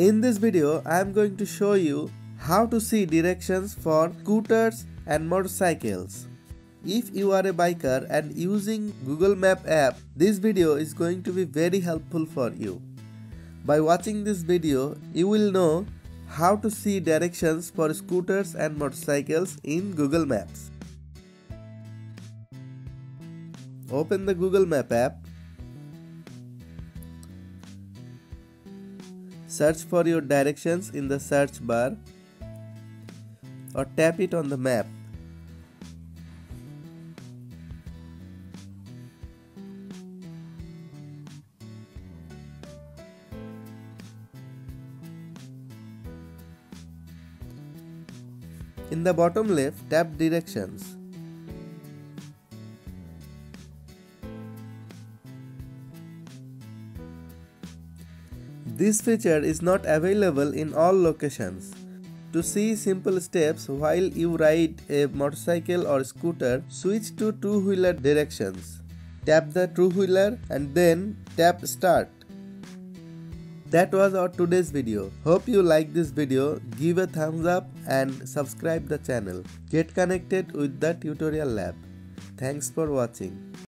In this video, I am going to show you how to see directions for scooters and motorcycles. If you are a biker and using Google Map app, this video is going to be very helpful for you. By watching this video, you will know how to see directions for scooters and motorcycles in Google Maps. Open the Google Map app Search for your directions in the search bar or tap it on the map. In the bottom left, tap Directions. This feature is not available in all locations. To see simple steps while you ride a motorcycle or scooter, switch to two-wheeler directions. Tap the two-wheeler and then tap start. That was our today's video. Hope you like this video. Give a thumbs up and subscribe the channel. Get connected with the tutorial lab. Thanks for watching.